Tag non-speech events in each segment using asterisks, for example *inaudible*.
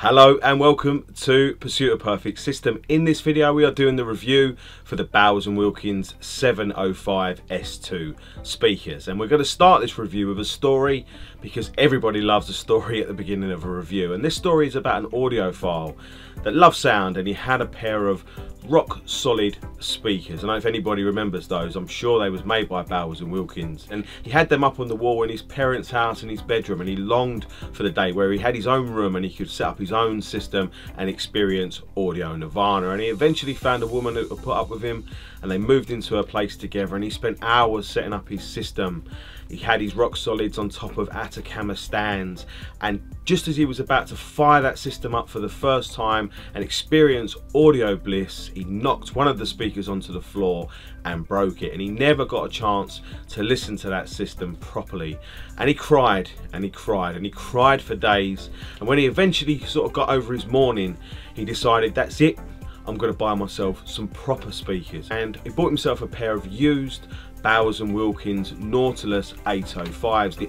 Hello and welcome to Pursuit of Perfect System. In this video we are doing the review for the Bowers & Wilkins 705 S2 speakers. And we're going to start this review with a story because everybody loves a story at the beginning of a review. And this story is about an audiophile that loves sound and he had a pair of rock solid speakers. Know if anybody remembers those. I'm sure they was made by Bowers and Wilkins. And he had them up on the wall in his parents' house in his bedroom and he longed for the day where he had his own room and he could set up his own system and experience audio nirvana. And he eventually found a woman who put up with him and they moved into a place together and he spent hours setting up his system he had his rock solids on top of Atacama stands. And just as he was about to fire that system up for the first time and experience audio bliss, he knocked one of the speakers onto the floor and broke it. And he never got a chance to listen to that system properly. And he cried and he cried and he cried for days. And when he eventually sort of got over his mourning he decided that's it. I'm going to buy myself some proper speakers. And he bought himself a pair of used Bowers & Wilkins Nautilus 805s, the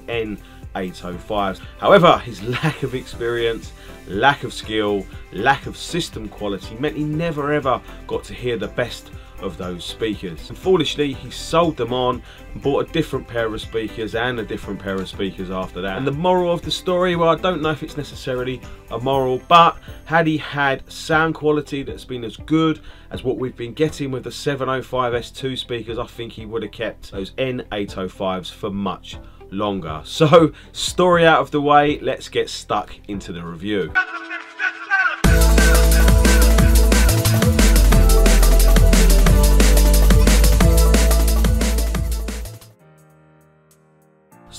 N805s. However, his *laughs* lack of experience, lack of skill, lack of system quality meant he never ever got to hear the best of those speakers. And foolishly, he sold them on and bought a different pair of speakers and a different pair of speakers after that. And the moral of the story, well, I don't know if it's necessarily a moral, but had he had sound quality that's been as good as what we've been getting with the 705S2 speakers, I think he would have kept those N805s for much longer. So, story out of the way, let's get stuck into the review.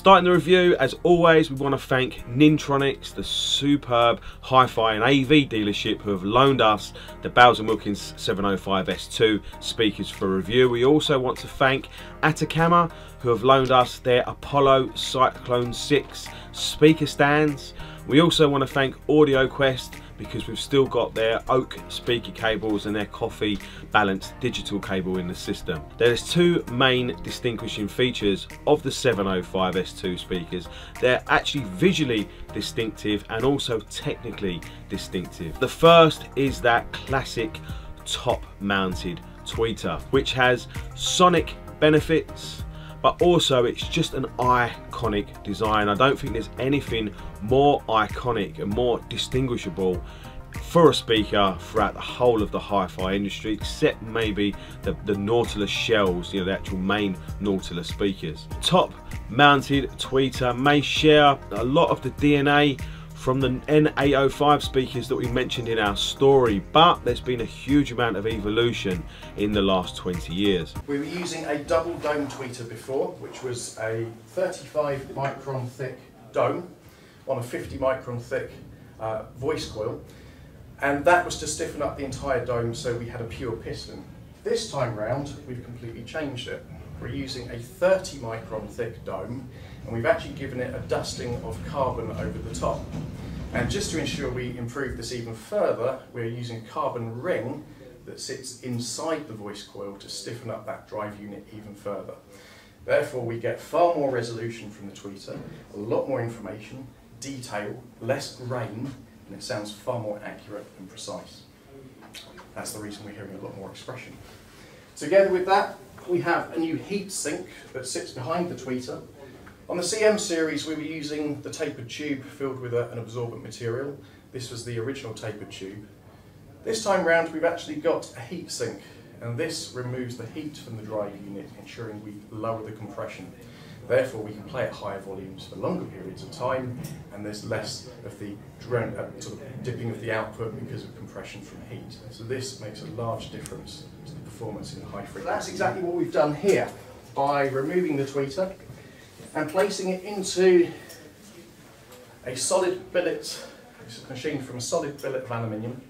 Starting the review, as always, we want to thank Nintronics, the superb hi-fi and AV dealership who have loaned us the Bowers & Wilkins 705S2 speakers for review. We also want to thank Atacama who have loaned us their Apollo Cyclone 6 speaker stands. We also want to thank AudioQuest because we've still got their oak speaker cables and their coffee balanced digital cable in the system. There's two main distinguishing features of the 705S2 speakers. They're actually visually distinctive and also technically distinctive. The first is that classic top mounted tweeter which has sonic benefits but also it's just an iconic design. I don't think there's anything more iconic and more distinguishable for a speaker throughout the whole of the hi-fi industry except maybe the, the Nautilus shells, you know, the actual main Nautilus speakers. Top mounted tweeter may share a lot of the DNA from the N805 speakers that we mentioned in our story, but there's been a huge amount of evolution in the last 20 years. We were using a double dome tweeter before, which was a 35 micron thick dome on a 50 micron thick uh, voice coil, and that was to stiffen up the entire dome so we had a pure piston. This time round, we've completely changed it. We're using a 30 micron thick dome and we've actually given it a dusting of carbon over the top. And just to ensure we improve this even further, we're using a carbon ring that sits inside the voice coil to stiffen up that drive unit even further. Therefore, we get far more resolution from the tweeter, a lot more information, detail, less grain, and it sounds far more accurate and precise. That's the reason we're hearing a lot more expression. Together with that, we have a new heat sink that sits behind the tweeter on the CM series we were using the tapered tube filled with a, an absorbent material. This was the original tapered tube. This time round we've actually got a heat sink and this removes the heat from the drive unit ensuring we lower the compression. Therefore we can play at higher volumes for longer periods of time and there's less of the drone, uh, sort of dipping of the output because of compression from heat. So this makes a large difference to the performance in high frequency. That's exactly what we've done here by removing the tweeter and placing it into a solid billet, this is machine from a solid billet of aluminium.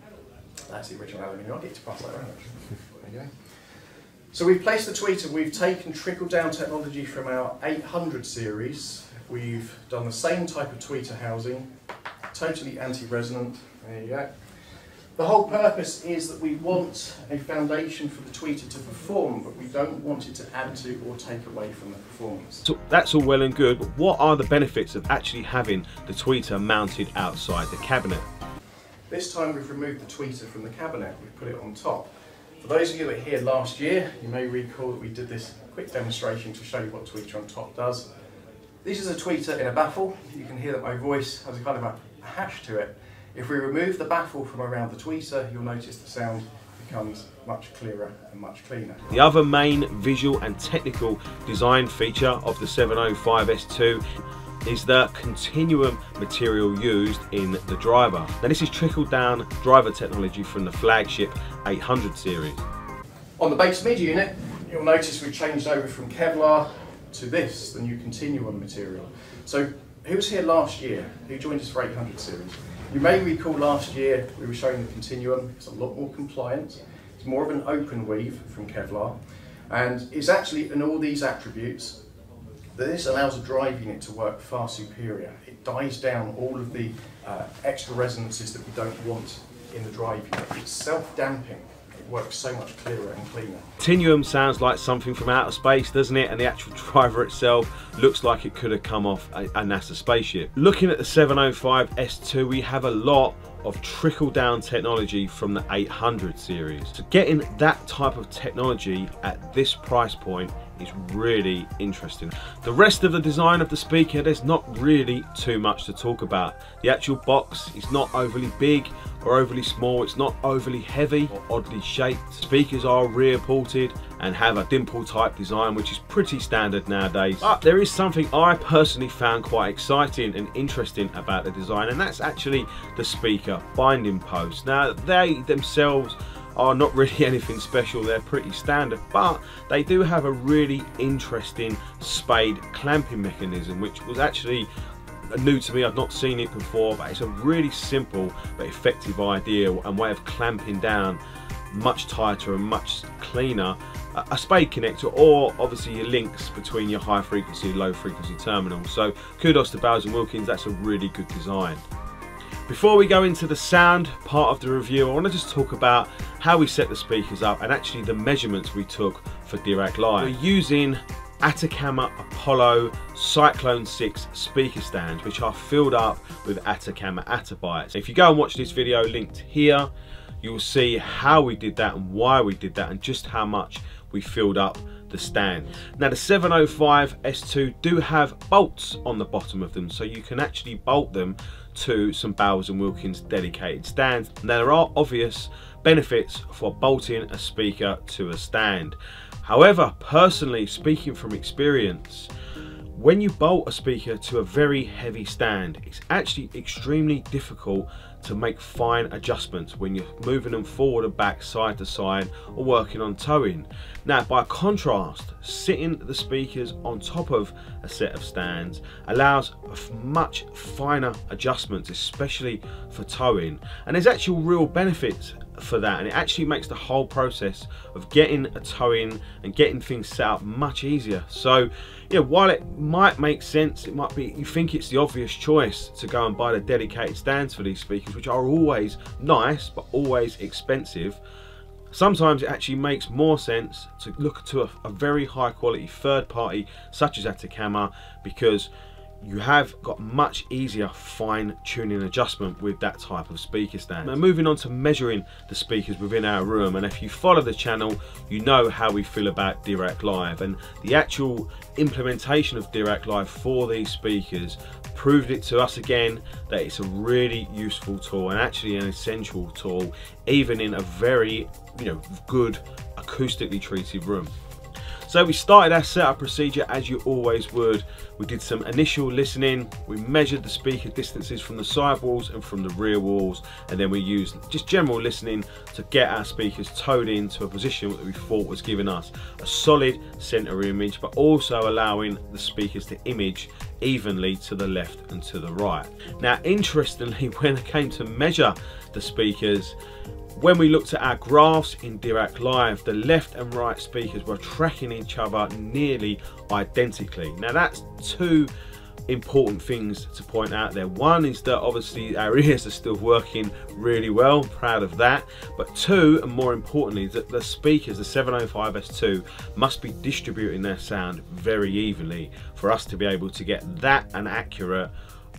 That's the original aluminium. I'll get to pass that around. There you go. So we've placed the tweeter, we've taken trickle down technology from our 800 series. We've done the same type of tweeter housing, totally anti-resonant. There you go. The whole purpose is that we want a foundation for the tweeter to perform, but we don't want it to add to or take away from the performance. So that's all well and good, but what are the benefits of actually having the tweeter mounted outside the cabinet? This time we've removed the tweeter from the cabinet, we've put it on top. For those of you that were here last year, you may recall that we did this quick demonstration to show you what tweeter on top does. This is a tweeter in a baffle. You can hear that my voice has a kind of a hash to it. If we remove the baffle from around the tweeter, you'll notice the sound becomes much clearer and much cleaner. The other main visual and technical design feature of the 705S2 is the continuum material used in the driver. Now this is trickled down driver technology from the flagship 800 series. On the bass mid unit, you'll notice we've changed over from Kevlar to this, the new continuum material. So who was here last year? Who joined us for 800 series? You may recall last year we were showing the continuum, it's a lot more compliant, it's more of an open weave from Kevlar, and it's actually in all these attributes that this allows a drive unit to work far superior. It dies down all of the uh, extra resonances that we don't want in the drive unit. It's self-damping. Works so much clearer and cleaner. Continuum sounds like something from outer space, doesn't it? And the actual *laughs* driver itself looks like it could have come off a, a NASA spaceship. Looking at the 705 S2, we have a lot of trickle down technology from the 800 series. So getting that type of technology at this price point is really interesting. The rest of the design of the speaker, there's not really too much to talk about. The actual box is not overly big or overly small, it's not overly heavy or oddly shaped. Speakers are rear ported and have a dimple type design which is pretty standard nowadays. But there is something I personally found quite exciting and interesting about the design and that's actually the speaker binding post. Now they themselves are not *laughs* really anything special, they're pretty standard, but they do have a really interesting spade clamping mechanism, which was actually new to me, I've not seen it before, but it's a really simple but effective idea and way of clamping down much tighter and much cleaner a spade connector or obviously your links between your high frequency low frequency terminals so kudos to Bowers and Wilkins that's a really good design before we go into the sound part of the review, I want to just talk about how we set the speakers up and actually the measurements we took for Dirac Live. We're using Atacama Apollo Cyclone 6 speaker stands which are filled up with Atacama Atabites. If you go and watch this video linked here, you will see how we did that and why we did that and just how much we filled up the stand. Now the 705 S2 do have bolts on the bottom of them so you can actually bolt them to some Bowers and Wilkins dedicated stands. Now there are obvious benefits for bolting a speaker to a stand. However, personally speaking from experience, when you bolt a speaker to a very heavy stand, it's actually extremely difficult to make fine adjustments when you're moving them forward and back, side to side, or working on toeing. Now, by contrast, sitting the speakers on top of a set of stands allows much finer adjustments, especially for toeing. And there's actual real benefits for that. And it actually makes the whole process of getting a toe toeing and getting things set up much easier. So yeah while it might make sense it might be you think it's the obvious choice to go and buy the dedicated stands for these speakers which are always nice but always expensive Sometimes it actually makes more sense to look to a, a very high quality third party such as Atacama because you have got much easier fine tuning adjustment with that type of speaker stand. Now moving on to measuring the speakers within our room and if you follow the channel you know how we feel about Dirac Live and the actual implementation of Dirac Live for these speakers proved it to us again that it's a really useful tool and actually an essential tool even in a very you know good acoustically treated room. So we started our setup procedure as you always would. We did some initial listening, we measured the speaker distances from the side walls and from the rear walls, and then we used just general listening to get our speakers toed into a position that we thought was giving us a solid center image, but also allowing the speakers to image evenly to the left and to the right. Now, interestingly, *laughs* when it came to measure the speakers, when we looked at our graphs in Dirac Live, the left and right speakers were tracking each other nearly identically. Now that's two important things to point out there. One is that obviously our *laughs* ears are still working really well, proud of that. But two, and more importantly, that the speakers, the 705S2, must be distributing their sound very evenly for us to be able to get that an accurate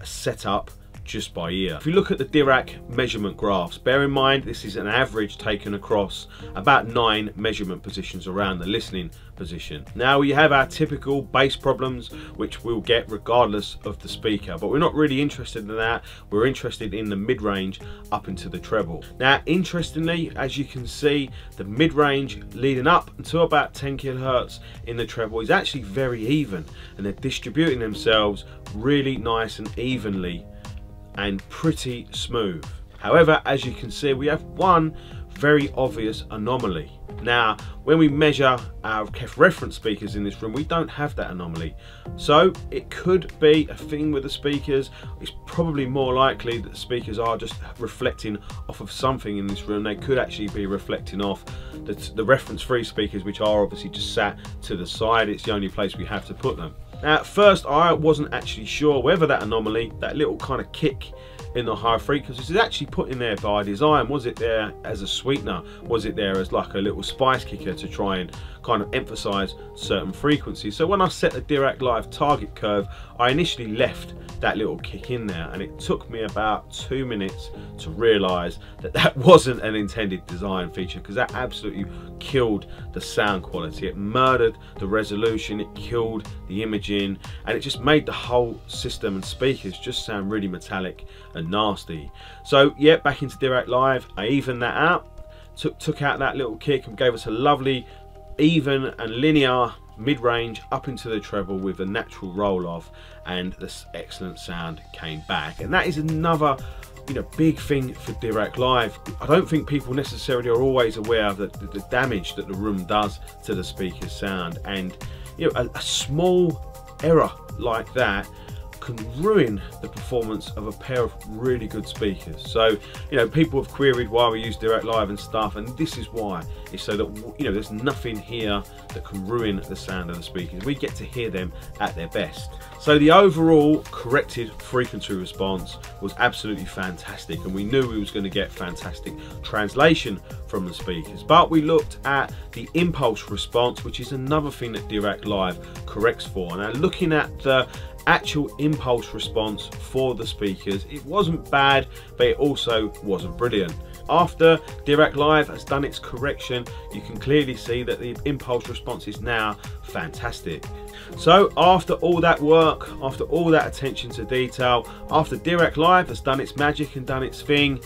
setup just by ear. If you look at the Dirac measurement graphs, bear in mind this is an average taken across about nine measurement positions around the listening position. Now we have our typical bass problems which we'll get regardless of the speaker but we're not really interested in that we're interested in the mid-range up into the treble. Now interestingly as you can see the mid-range leading up to about 10 kilohertz in the treble is actually very even and they're distributing themselves really nice and evenly and pretty smooth. However as you can see we have one very obvious anomaly now, when we measure our KEF reference speakers in this room, we don't have that anomaly. So it could be a thing with the speakers. It's probably more likely that the speakers are just reflecting off of something in this room. They could actually be reflecting off the, the reference free speakers, which are obviously just sat to the side. It's the only place we have to put them. Now, at first, I wasn't actually sure whether that anomaly, that little kind of kick in the high frequencies is actually put in there by design. Was it there as a sweetener? Was it there as like a little spice kicker to try and kind of emphasize certain frequencies? So when I set the Dirac Live target curve, I initially left that little kick in there and it took me about two minutes to realize that that *laughs* wasn't an intended design feature because that absolutely killed the sound quality. It murdered the resolution, it killed the imaging and it just made the whole system and speakers just sound really metallic and nasty. So yeah, back into Dirac Live, I evened that out, took, took out that little kick and gave us a lovely even and linear mid-range up into the treble with a natural roll off and this excellent sound came back. And that is another you know big thing for Dirac Live. I don't think people necessarily are always aware of the, the, the damage that the room does to the speaker's sound. And you know a, a small error like that can ruin the performance of a pair of really good speakers. So, you know, people have queried why we use Dirac Live and stuff, and this is why. It's so that, you know, there's nothing here that can ruin the sound of the speakers. We get to hear them at their best. So the overall corrected frequency response was absolutely fantastic, and we knew we was going to get fantastic translation from the speakers. But we looked at the impulse response, which is another thing that Dirac Live corrects for. Now, looking at the actual impulse response for the speakers. It wasn't bad, but it also wasn't brilliant. After Dirac Live has done its correction, you can clearly see that the impulse response is now fantastic. So after all that work, after all that attention to detail, after Dirac Live has done its magic and done its thing,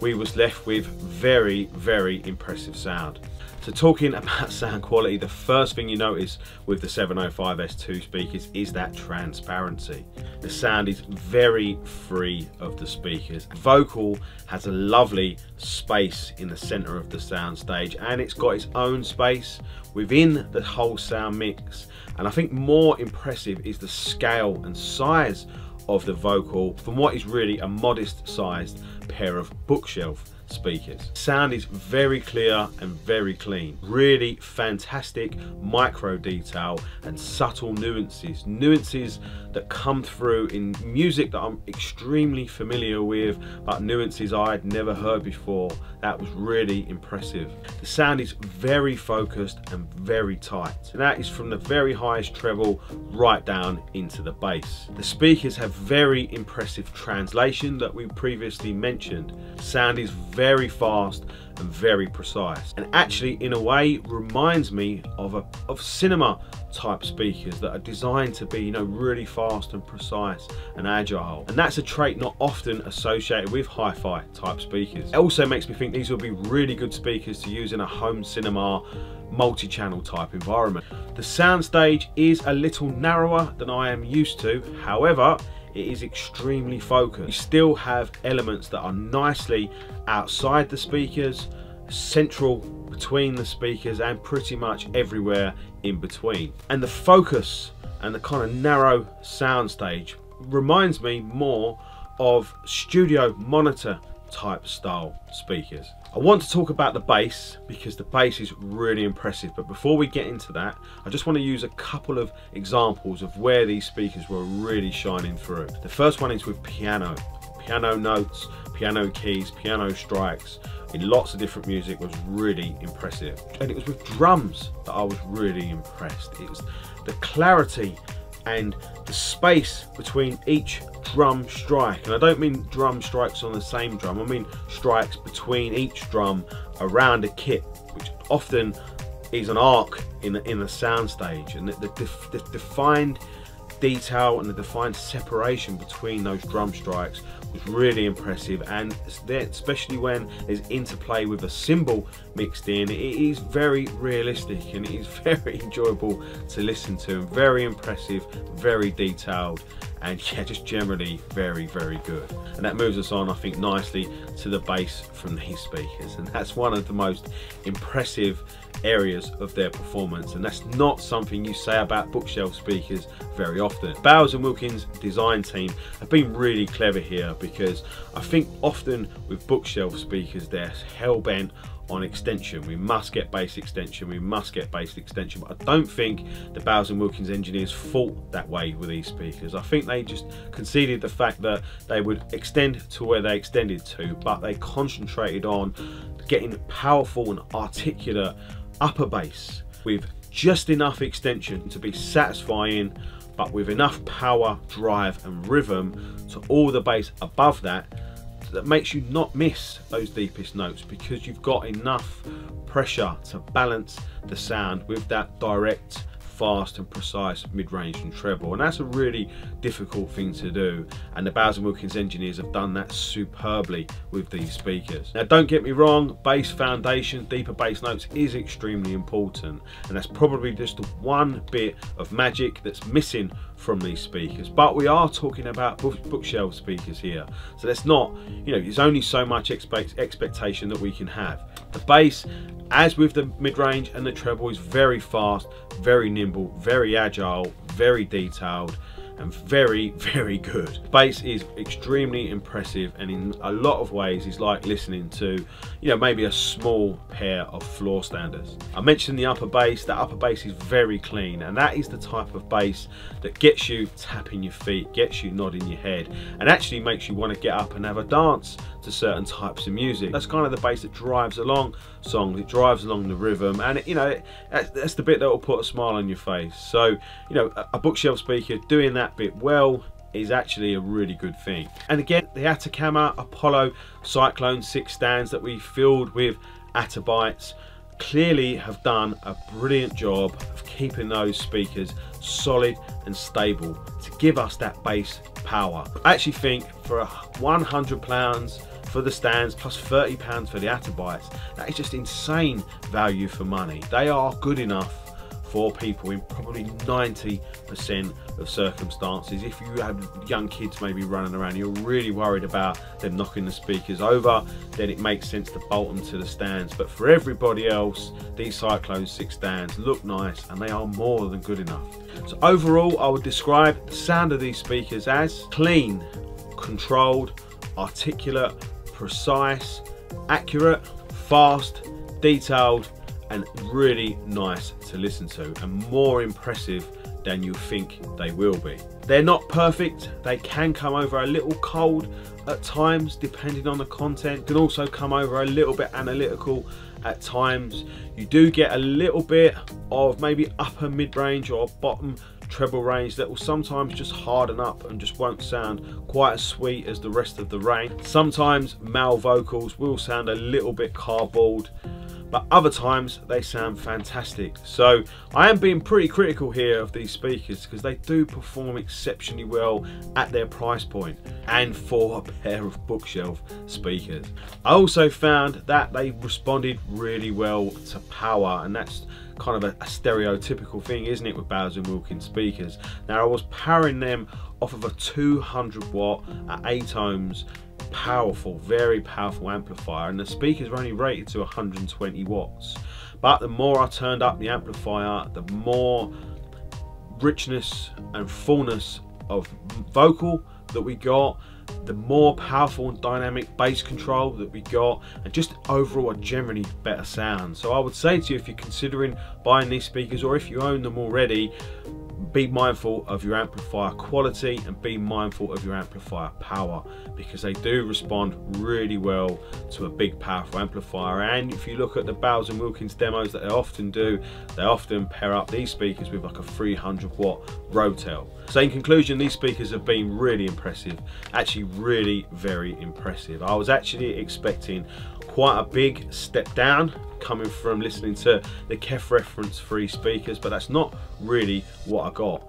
we was left with very, very impressive sound. So talking about *laughs* sound quality, the first thing you notice with the 705S2 speakers is that transparency. The sound is very free of the speakers. Vocal has a lovely space in the center of the sound stage and it's got its own space within the whole sound mix. And I think more impressive is the scale and size of the vocal from what is really a modest sized pair of bookshelf speakers. Sound is very clear and very clean. Really fantastic micro detail and subtle nuances. Nuances that come through in music that I'm extremely familiar with, but nuances I had never heard before. That was really impressive. The sound is very focused and very tight. And that is from the very highest treble right down into the bass. The speakers have very impressive translation that we previously mentioned. Sound is very fast and very precise. And actually in a way reminds me of a of cinema type speakers that are designed to be you know really fast and precise and agile. And that's a trait not often associated with hi-fi type speakers. It also makes me think these would be really good speakers to use in a home cinema multi-channel type environment. The soundstage is a little narrower than I am used to. However it is extremely focused. You still have elements that are nicely outside the speakers, central between the speakers and pretty much everywhere in between. And the focus and the kind of narrow soundstage reminds me more of studio monitor type style speakers. I want to talk about the bass because the bass is really impressive but before we get into that I just want to use a couple of examples of where these speakers were really shining through. The first one is with piano. Piano notes, piano keys, piano strikes in lots of different music was really impressive. And it was with drums that I was really impressed. It was the clarity and the space between each drum strike. And I don't mean drum strikes on the same drum, I mean strikes between each drum around a kit, which often is an arc in the, in the sound stage. And the, the, the defined detail and the defined separation between those drum strikes was really impressive. And especially when there's interplay with a cymbal mixed in it is very realistic and it is *laughs* very enjoyable to listen to. Very impressive very detailed and *laughs* yeah just generally very very good. And that moves us on I think nicely to the bass from these speakers. And that's one of the most impressive areas of their performance and that's not something you say about bookshelf speakers very often. Bowers and Wilkins design team have been really clever here because I think often with bookshelf speakers they're hell-bent on extension. We must get bass extension, we must get bass extension, but I don't think the Bowers and Wilkins engineers thought that way with these speakers. I think they just conceded the fact that they would extend to where they extended to, but they concentrated on getting powerful and articulate upper bass with just enough extension to be satisfying but with enough power, drive and rhythm to all the bass above that that makes you not miss those deepest notes because you've got enough pressure to balance the sound with that direct fast and precise mid-range and treble and that's a really difficult thing to do and the Bowers & Wilkins engineers have done that superbly with these speakers. Now don't get me wrong, bass foundation, deeper bass notes is extremely important and that's probably just the one bit of magic that's missing from these speakers but we are talking about bookshelf speakers here so that's not you know there's only so much expect expectation that we can have the bass as with the mid-range and the treble is very fast very nimble very agile very detailed and very, *laughs* very good. Bass is extremely impressive and in a lot of ways is like listening to, you know, maybe a small pair of floor standers. I mentioned the upper bass, that upper bass is very clean and that is the type of bass that gets you tapping your feet, gets you nodding your head and actually makes you want to get up and have a dance to certain types of music. That's kind of the bass that drives along songs, it drives along the rhythm and it, you know, that's the bit that will put a smile on your face. So, you know, a bookshelf speaker doing that bit well is actually a really good thing. And again, the Atacama Apollo Cyclone 6 stands that we filled with Atabites clearly have done a brilliant job of keeping those speakers solid and stable to give us that bass power. I actually think for 100 pounds for the stands plus 30 pounds for the Atabites, that is just insane value for money. They are good enough for people in probably 90% of circumstances. If you have young kids maybe running around, you're really worried about them knocking the speakers over, then it makes sense to bolt them to the stands. But for everybody else, these Cyclone 6 stands look nice and they are more than good enough. So overall, I would describe the sound of these speakers as clean, controlled, articulate, precise, accurate, fast, detailed, and really nice to listen to and more impressive than you think they will be. They're not perfect, they can come over a little cold at times depending on the content, can also come over a little bit analytical at times. You do get a little bit of maybe upper mid-range or bottom treble range that will sometimes just harden up and just won't sound quite as sweet as the rest of the range. Sometimes male vocals will sound a little bit cardboard but other times they sound fantastic. So I am being pretty critical here of these speakers because they do perform exceptionally well at their price point and for a pair of bookshelf speakers. I also found that they responded really well to power and that's kind of a, a stereotypical thing isn't it with Bowers Wilkins speakers. Now I was powering them off of a 200 watt at 8 ohms powerful, very powerful amplifier and the speakers were only rated to 120 watts. But the more I turned up the amplifier, the more richness and fullness of vocal that we got, the more powerful and dynamic bass control that we got, and just overall a generally better sound. So I would say to you, if you're considering buying these speakers or if you own them already, be mindful of your amplifier quality and be mindful of your amplifier power because they do respond really well to a big powerful amplifier and if you look at the Bowers and Wilkins demos that they often do they often pair up these speakers with like a 300 watt Rotel So in conclusion, these speakers have been really impressive. Actually really very impressive. I was actually expecting quite a big step down coming from listening to the KEF reference free speakers, but that's not really what I got.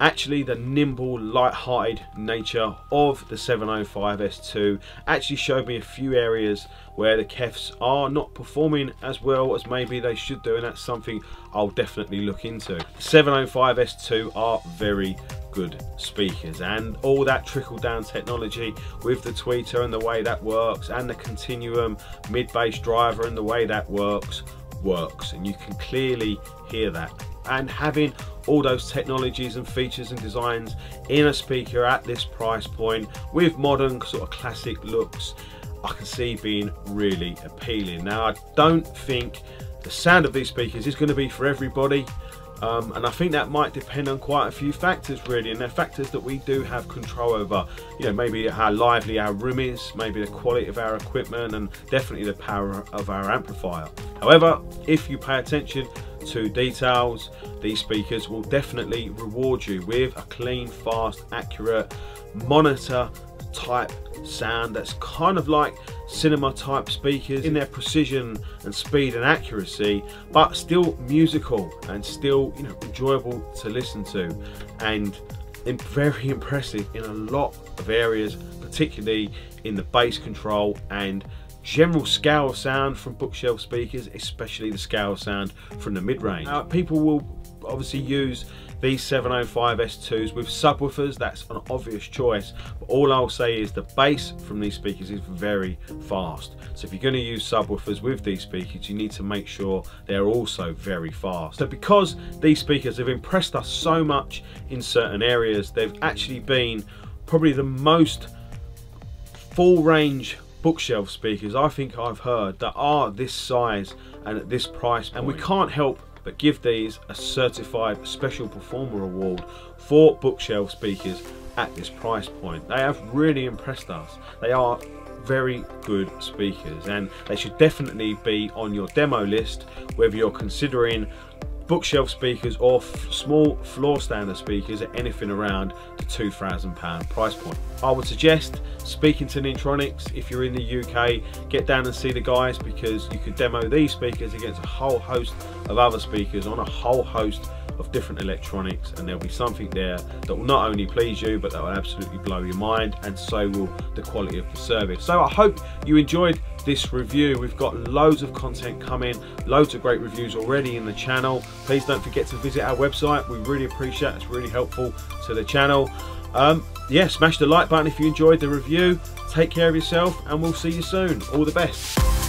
Actually, the nimble, light-hearted nature of the 705S2 actually showed me a few areas where the KEFs are not performing as well as maybe they should do, and that's something I'll definitely look into. The 705S2 are very good speakers. And all that trickle down technology with the tweeter and the way that works and the continuum mid bass driver and the way that works works. And you can clearly hear that. And having all those technologies and features and designs in a speaker at this price point with modern sort of classic looks I can see being really appealing. Now I don't think the sound of these speakers is going to be for everybody um, and I think that might depend on quite a few factors really and they're factors that we do have control over. You know maybe how lively our room is maybe the quality of our equipment and definitely the power of our amplifier. However if you pay attention to details these speakers will definitely reward you with a clean fast accurate monitor type sound that's kind of like cinema type speakers in their precision and speed and accuracy but still musical and still you know enjoyable to listen to and very *laughs* impressive in a lot of areas particularly in the bass control and general scale sound from bookshelf speakers especially the scale sound from the mid-range. Uh, people will obviously use these 705 S2s with subwoofers, that's an obvious choice. But all I'll say is the bass from these speakers is very fast. So if you're going to use subwoofers with these speakers, you need to make sure they're also very fast. So because these speakers have impressed us so much in certain areas, they've actually been probably the most full range bookshelf speakers I think I've heard that are this size and at this price and we can't help but give these a certified special performer award for bookshelf speakers at this price point. They have really impressed us. They are very good speakers and they should definitely be on your demo list whether you're considering bookshelf speakers or small floor standard speakers at anything around the £2,000 price point. I would suggest speaking to Nintronics if you're in the UK, get down and see the guys because you could demo these speakers against a whole host of other speakers on a whole host of different electronics and there'll be something there that will not only please you but that will absolutely blow your mind and so will the quality of the service. So I hope you enjoyed this review. We've got loads of content coming, loads of great reviews already in the channel. Please don't forget to visit our website. We really appreciate it. It's really helpful to the channel. Um, yeah, smash the like button if you enjoyed the review. Take care of yourself and we'll see you soon. All the best.